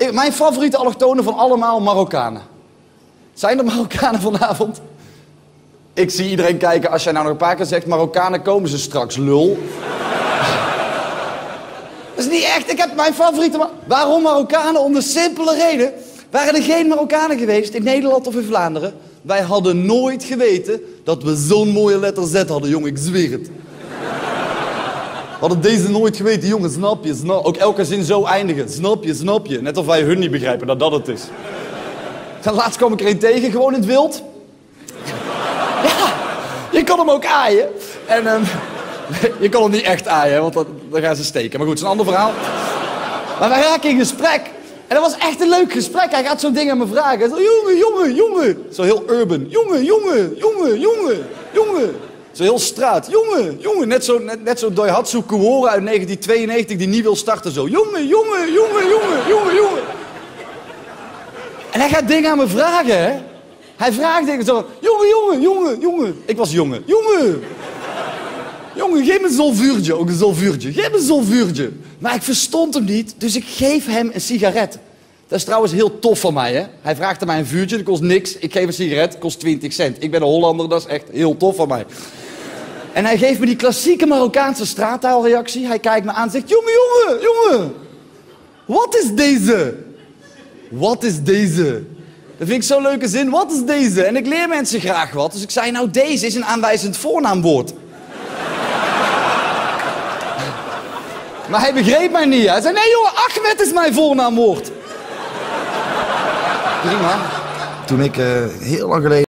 Ik- mijn favoriete allochtonen van allemaal Marokkanen. Zijn er Marokkanen vanavond? Ik zie iedereen kijken als jij nou nog een paar keer zegt... Marokkanen komen ze straks, lul. Dat is niet echt. Ik heb mijn favoriete... Waarom Marokkanen? Om de simpele reden. Waren er geen Marokkanen geweest in Nederland of in Vlaanderen... wij hadden nooit geweten dat we zo'n mooie letter Z hadden, jongen. Ik zweer het. Hadden deze nooit geweten, jongen. Snap je? Snap... Ook elke zin zo eindigen. Snap je? Snap je? Net of wij hun niet begrijpen dat dat het is. En laatst kwam ik er een tegen, gewoon in het wild. Ja, je kon hem ook aaien. En ehm, je kon hem niet echt aaien, want dan, dan gaan ze steken. Maar goed, het is een ander verhaal. Maar wij raken in gesprek. En dat was echt een leuk gesprek. Hij gaat zo'n ding aan me vragen. Hij zo, jongen, jongen, jongen. Zo heel urban. Jongen, jongen, jongen, jongen, jongen. Zo heel straat. Jongen, jongen. Net zo, net, net zo Daihatsu uit 1992 die niet wil starten. Zo, jongen, jongen, jongen, jongen, jongen, jongen. En hij gaat dingen aan me vragen, hè. Hij vraagt dingen zo jongen, jongen, jongen, jongen. Ik was jongen. Jongen. Jongen, geef me een zolvuurtje. Ook een zolvuurtje. Geef me een zolvuurtje. Maar ik verstond hem niet, dus ik geef hem een sigaret. Dat is trouwens heel tof van mij, hè. Hij vraagt aan mij een vuurtje, dat kost niks. Ik geef een sigaret, kost 20 cent. Ik ben een Hollander, dat is echt heel tof van mij. En hij geeft me die klassieke Marokkaanse straattaalreactie. Hij kijkt me aan en zegt, jongen, jongen, jongen. Wat is deze? Wat is deze? Dat vind ik zo'n leuke zin. Wat is deze? En ik leer mensen graag wat. Dus ik zei, nou, deze is een aanwijzend voornaamwoord. Maar hij begreep mij niet. Hij zei, nee jongen, Ahmed is mijn voornaamwoord. Prima. Toen ik eh, heel lang geleden...